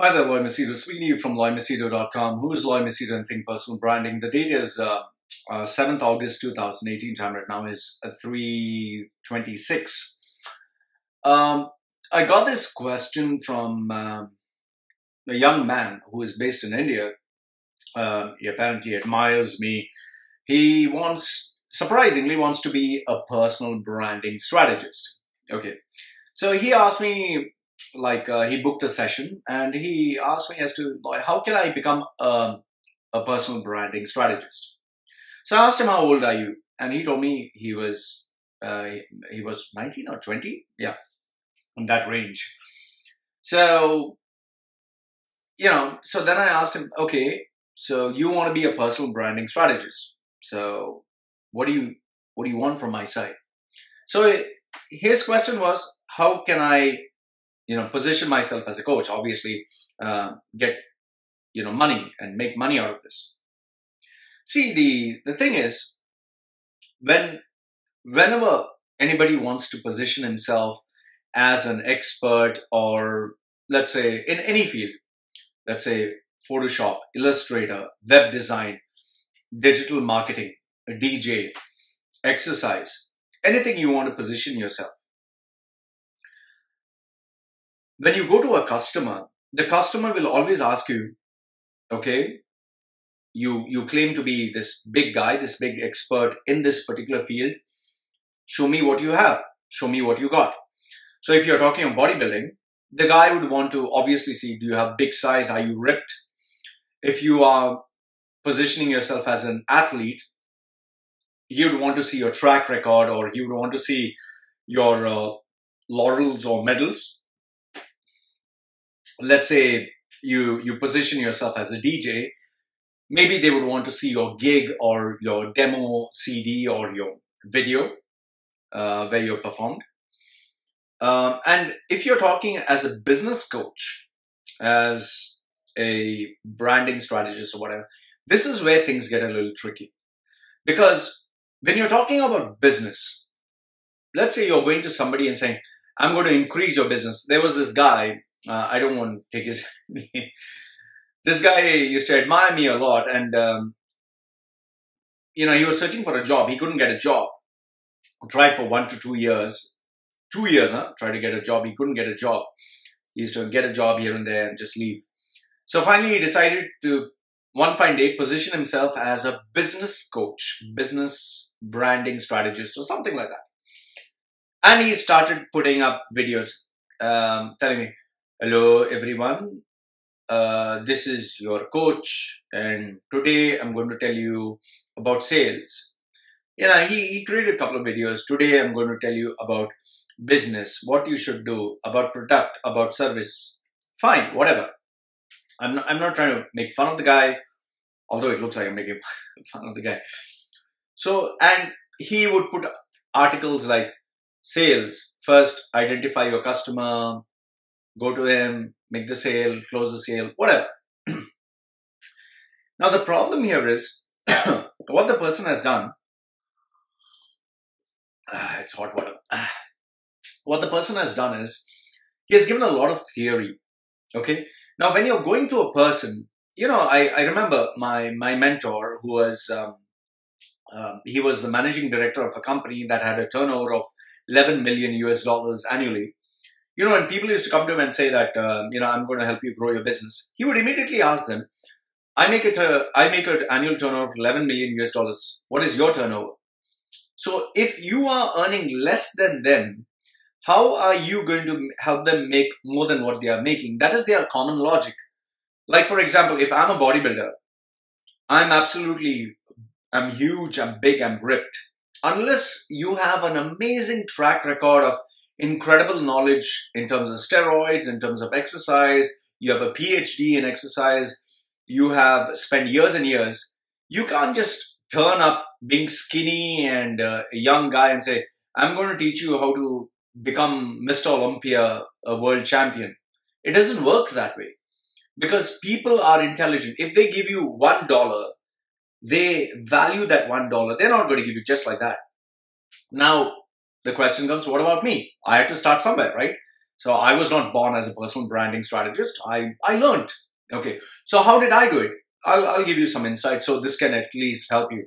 Hi there, Loy Machedo. You from loymachedo.com. Who is Loy Machedo and Think Personal Branding? The date is uh, uh, 7th August 2018. Time right now is uh, 3.26. Um, I got this question from uh, a young man who is based in India. Uh, he apparently admires me. He wants, surprisingly, wants to be a personal branding strategist. Okay. So he asked me like uh, he booked a session and he asked me as to like, how can I become a, a personal branding strategist. So I asked him how old are you, and he told me he was uh, he, was 19 or 20, yeah, in that range. So you know, so then I asked him, okay, so you want to be a personal branding strategist. So what do you what do you want from my side? So his question was, how can I you know, position myself as a coach, obviously, uh, get, you know, money and make money out of this. See, the, the thing is, when, whenever anybody wants to position himself as an expert or let's say in any field, let's say Photoshop, Illustrator, web design, digital marketing, a DJ, exercise, anything you want to position yourself when you go to a customer, the customer will always ask you, okay, you, you claim to be this big guy, this big expert in this particular field. Show me what you have. Show me what you got. So if you're talking of bodybuilding, the guy would want to obviously see, do you have big size? Are you ripped? If you are positioning yourself as an athlete, he would want to see your track record or he would want to see your uh, laurels or medals let's say you you position yourself as a DJ, maybe they would want to see your gig or your demo CD or your video uh, where you performed. Um, and if you're talking as a business coach, as a branding strategist or whatever, this is where things get a little tricky. Because when you're talking about business, let's say you're going to somebody and saying, I'm going to increase your business. There was this guy uh, I don't want to take his name. this guy used to admire me a lot, and um, you know, he was searching for a job. He couldn't get a job. Tried for one to two years, two years, huh? Tried to get a job. He couldn't get a job. He used to get a job here and there and just leave. So finally, he decided to one fine day position himself as a business coach, business branding strategist, or something like that. And he started putting up videos um, telling me, Hello everyone, uh, this is your coach and today I'm going to tell you about sales. You know, he, he created a couple of videos. Today I'm going to tell you about business, what you should do, about product, about service. Fine, whatever. I'm not, I'm not trying to make fun of the guy, although it looks like I'm making fun of the guy. So, and he would put articles like sales, first identify your customer, go to him, make the sale, close the sale, whatever. now the problem here is what the person has done. Ah, it's hot water. Ah, what the person has done is he has given a lot of theory. Okay. Now when you're going to a person, you know, I, I remember my my mentor who was um, um, he was the managing director of a company that had a turnover of 11 million US dollars annually you know, when people used to come to him and say that, um, you know, I'm going to help you grow your business, he would immediately ask them, I make it a, I make an annual turnover of 11 million US dollars. What is your turnover? So if you are earning less than them, how are you going to help them make more than what they are making? That is their common logic. Like, for example, if I'm a bodybuilder, I'm absolutely, I'm huge, I'm big, I'm ripped. Unless you have an amazing track record of incredible knowledge in terms of steroids, in terms of exercise. You have a PhD in exercise. You have spent years and years. You can't just turn up being skinny and uh, a young guy and say, I'm going to teach you how to become Mr. Olympia, a world champion. It doesn't work that way because people are intelligent. If they give you one dollar, they value that one dollar. They're not going to give you just like that. Now, the question comes, what about me? I had to start somewhere, right? So I was not born as a personal branding strategist. I, I learned. Okay. So how did I do it? I'll, I'll give you some insight so this can at least help you.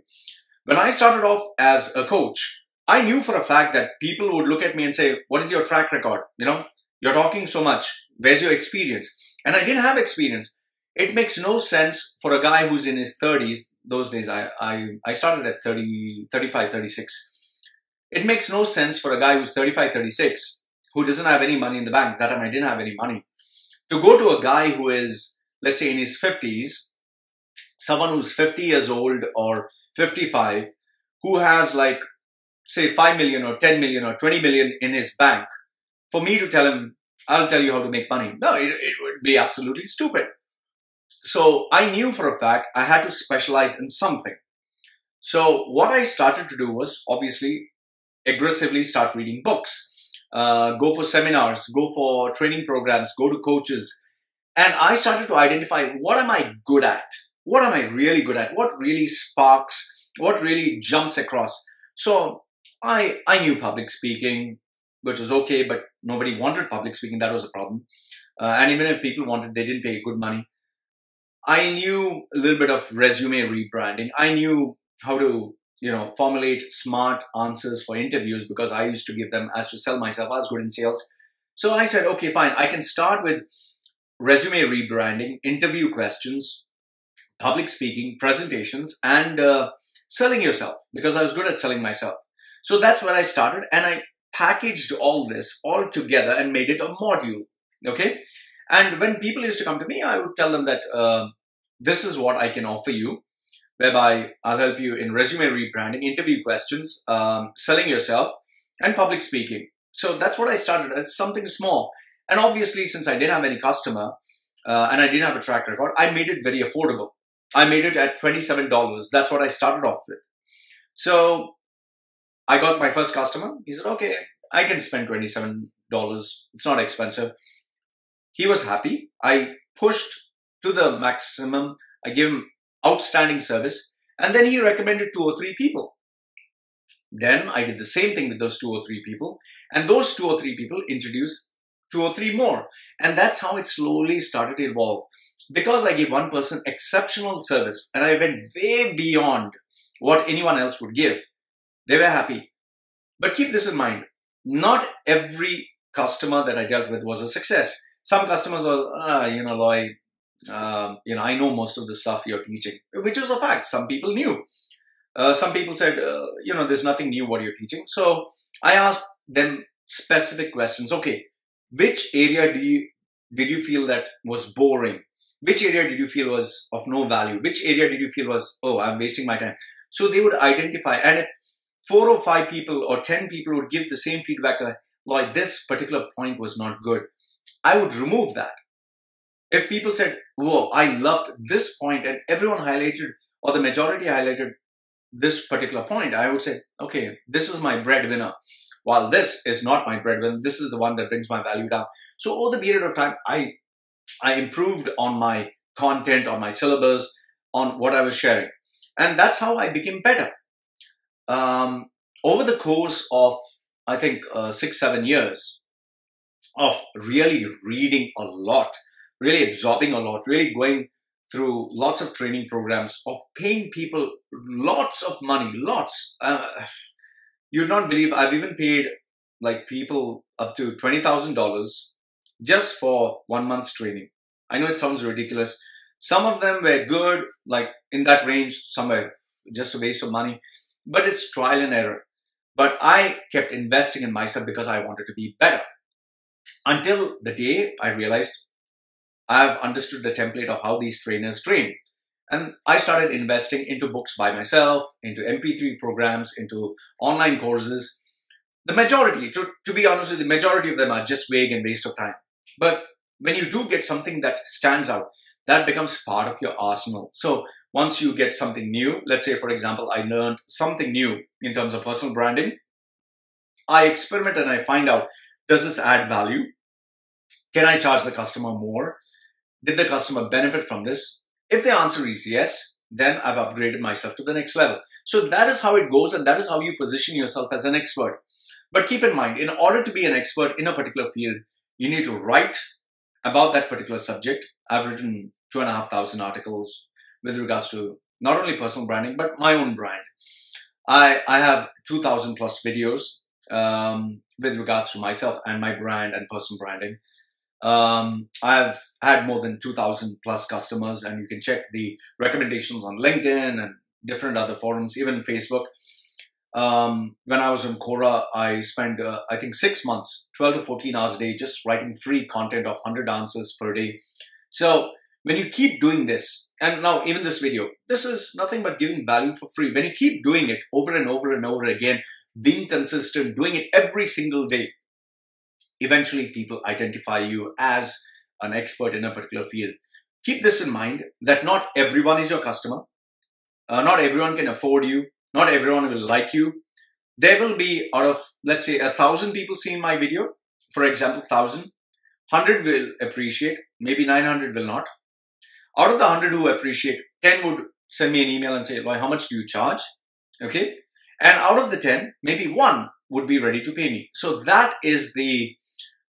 When I started off as a coach, I knew for a fact that people would look at me and say, what is your track record? You know, you're talking so much. Where's your experience? And I didn't have experience. It makes no sense for a guy who's in his 30s. Those days, I, I, I started at 30, 35, 36. It makes no sense for a guy who's 35, 36, who doesn't have any money in the bank. That time I didn't have any money. To go to a guy who is, let's say in his 50s, someone who's 50 years old or 55, who has like, say 5 million or 10 million or 20 million in his bank, for me to tell him, I'll tell you how to make money. No, it, it would be absolutely stupid. So I knew for a fact I had to specialize in something. So what I started to do was obviously aggressively start reading books, uh, go for seminars, go for training programs, go to coaches. And I started to identify what am I good at? What am I really good at? What really sparks? What really jumps across? So I, I knew public speaking, which was okay, but nobody wanted public speaking. That was a problem. Uh, and even if people wanted, they didn't pay good money. I knew a little bit of resume rebranding. I knew how to, you know, formulate smart answers for interviews because I used to give them as to sell myself. I was good in sales. So I said, okay, fine. I can start with resume rebranding, interview questions, public speaking, presentations, and uh, selling yourself because I was good at selling myself. So that's where I started and I packaged all this all together and made it a module. Okay. And when people used to come to me, I would tell them that uh, this is what I can offer you, whereby I'll help you in resume rebranding, interview questions, um, selling yourself, and public speaking. So that's what I started. as something small. And obviously, since I didn't have any customer uh, and I didn't have a track record, I made it very affordable. I made it at $27. That's what I started off with. So I got my first customer. He said, okay, I can spend $27. It's not expensive. He was happy. I pushed to the maximum. I gave him outstanding service. And then he recommended two or three people. Then I did the same thing with those two or three people. And those two or three people introduced two or three more. And that's how it slowly started to evolve. Because I gave one person exceptional service and I went way beyond what anyone else would give, they were happy. But keep this in mind. Not every customer that I dealt with was a success. Some customers are, ah, you know, Lloyd, um, you know, I know most of the stuff you're teaching, which is a fact. Some people knew. Uh, some people said, uh, you know, there's nothing new what you're teaching. So I asked them specific questions. Okay, which area do you did you feel that was boring? Which area did you feel was of no value? Which area did you feel was, oh, I'm wasting my time? So they would identify. And if four or five people or 10 people would give the same feedback, like this particular point was not good, I would remove that. If people said, whoa, I loved this point and everyone highlighted or the majority highlighted this particular point, I would say, okay, this is my breadwinner. While this is not my breadwinner, this is the one that brings my value down. So over the period of time, I, I improved on my content, on my syllabus, on what I was sharing. And that's how I became better. Um, over the course of, I think, uh, six, seven years of really reading a lot, really absorbing a lot, really going through lots of training programs, of paying people lots of money, lots. Uh, you'd not believe I've even paid like people up to $20,000 just for one month's training. I know it sounds ridiculous. Some of them were good, like in that range, somewhere just a waste of money, but it's trial and error. But I kept investing in myself because I wanted to be better. Until the day I realized I've understood the template of how these trainers train. And I started investing into books by myself, into MP3 programs, into online courses. The majority, to, to be honest with you, the majority of them are just vague and waste of time. But when you do get something that stands out, that becomes part of your arsenal. So once you get something new, let's say, for example, I learned something new in terms of personal branding, I experiment and I find out, does this add value? Can I charge the customer more? Did the customer benefit from this? If the answer is yes, then I've upgraded myself to the next level. So that is how it goes and that is how you position yourself as an expert. But keep in mind, in order to be an expert in a particular field, you need to write about that particular subject. I've written two and a half thousand articles with regards to not only personal branding, but my own brand. I, I have 2000 plus videos um, with regards to myself and my brand and personal branding. Um, I've had more than 2000 plus customers and you can check the recommendations on LinkedIn and different other forums, even Facebook. Um, when I was in Quora, I spent, uh, I think, six months, 12 to 14 hours a day, just writing free content of 100 answers per day. So when you keep doing this, and now even this video, this is nothing but giving value for free. When you keep doing it over and over and over again, being consistent, doing it every single day, eventually people identify you as an expert in a particular field. Keep this in mind that not everyone is your customer. Uh, not everyone can afford you. Not everyone will like you. There will be out of, let's say, a thousand people seeing my video, for example, thousand, hundred will appreciate, maybe 900 will not. Out of the 100 who appreciate, 10 would send me an email and say, well, how much do you charge? Okay. And out of the 10, maybe one would be ready to pay me. So that is the,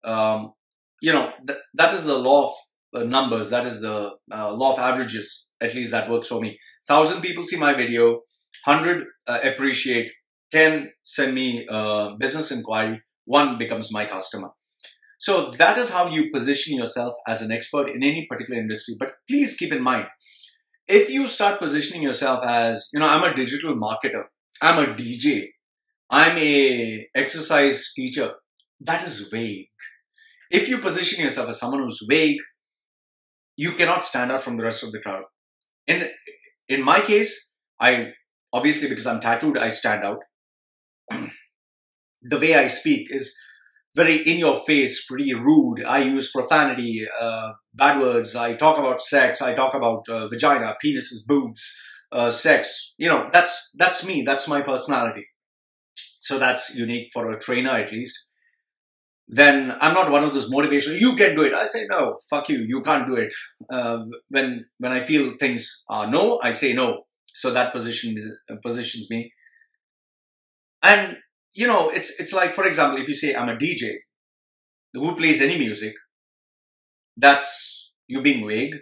um, you know, th- that is the law of uh, numbers. That is the uh, law of averages. At least that works for me. Thousand people see my video, hundred uh, appreciate, ten send me a business inquiry, one becomes my customer. So that is how you position yourself as an expert in any particular industry. But please keep in mind, if you start positioning yourself as, you know, I'm a digital marketer, I'm a DJ, I'm a exercise teacher, that is vague. If you position yourself as someone who's vague, you cannot stand out from the rest of the crowd. In in my case, I obviously because I'm tattooed, I stand out. the way I speak is very in your face, pretty rude. I use profanity, uh, bad words. I talk about sex. I talk about uh, vagina, penises, boobs, uh, sex. You know, that's that's me. That's my personality. So that's unique for a trainer, at least. Then I'm not one of those motivational. You can do it. I say no. Fuck you. You can't do it. Uh, when when I feel things are no, I say no. So that position positions me. And you know, it's it's like, for example, if you say I'm a DJ who plays any music, that's you being vague.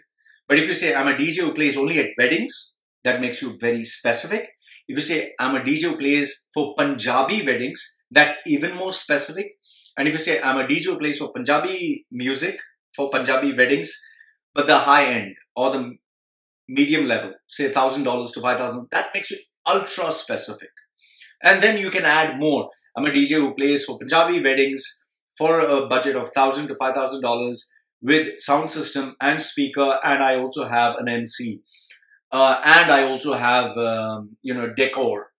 But if you say I'm a DJ who plays only at weddings, that makes you very specific. If you say I'm a DJ who plays for Punjabi weddings, that's even more specific. And if you say I'm a DJ who plays for Punjabi music, for Punjabi weddings, but the high end or the medium level, say $1,000 to 5000 that makes it ultra specific. And then you can add more. I'm a DJ who plays for Punjabi weddings for a budget of thousand to five thousand dollars with sound system and speaker, and I also have an MC, uh, and I also have um, you know decor.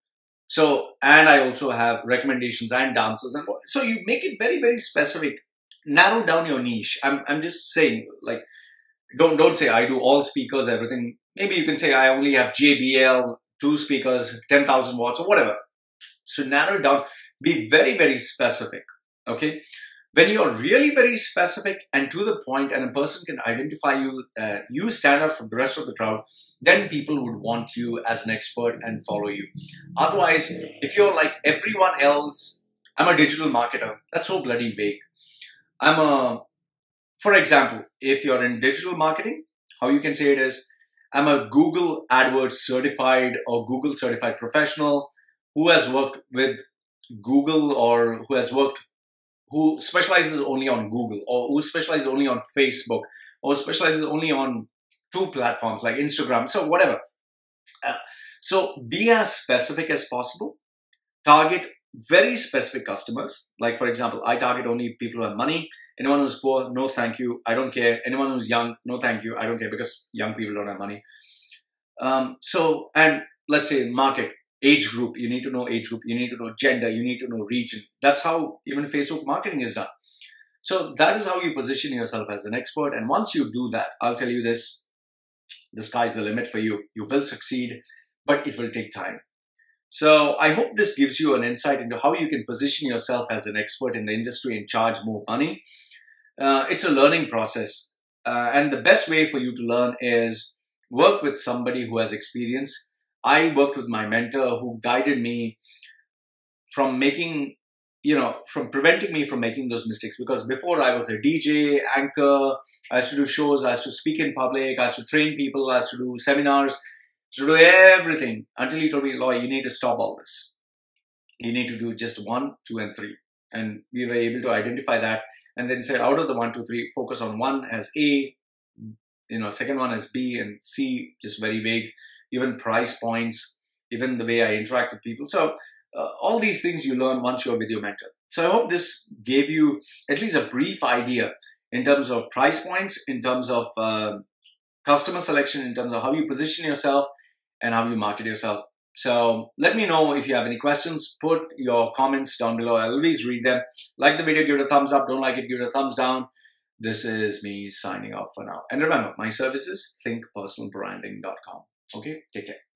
So and I also have recommendations and dancers and so you make it very very specific. Narrow down your niche. I'm I'm just saying like don't don't say I do all speakers everything. Maybe you can say I only have JBL two speakers, ten thousand watts or whatever. So narrow down, be very, very specific. Okay. When you're really very specific and to the point and a person can identify you, uh, you stand out from the rest of the crowd, then people would want you as an expert and follow you. Otherwise, if you're like everyone else, I'm a digital marketer. That's so bloody vague. I'm a, for example, if you're in digital marketing, how you can say it is, I'm a Google AdWords certified or Google certified professional who has worked with Google or who has worked, who specializes only on Google or who specializes only on Facebook or specializes only on two platforms like Instagram, so whatever. Uh, so be as specific as possible. Target very specific customers. Like for example, I target only people who have money. Anyone who's poor, no thank you. I don't care. Anyone who's young, no thank you. I don't care because young people don't have money. Um, so, and let's say market age group, you need to know age group, you need to know gender, you need to know region. That's how even Facebook marketing is done. So that is how you position yourself as an expert. And once you do that, I'll tell you this, the sky's the limit for you. You will succeed, but it will take time. So I hope this gives you an insight into how you can position yourself as an expert in the industry and charge more money. Uh, it's a learning process. Uh, and the best way for you to learn is work with somebody who has experience I worked with my mentor who guided me from making you know, from preventing me from making those mistakes because before I was a DJ, anchor, I used to do shows, I used to speak in public, I used to train people, I used to do seminars, to do everything until he told me, Loy, you need to stop all this. You need to do just one, two, and three. And we were able to identify that and then said out of the one, two, three, focus on one as A, you know, second one as B and C, just very vague, even price points, even the way I interact with people. So uh, all these things you learn once you're with your mentor. So I hope this gave you at least a brief idea in terms of price points, in terms of uh, customer selection, in terms of how you position yourself and how you market yourself. So let me know if you have any questions. Put your comments down below. I'll always read them. Like the video, give it a thumbs up. Don't like it, give it a thumbs down. This is me signing off for now. And remember, my services, thinkpersonalbranding.com. Okay, take care.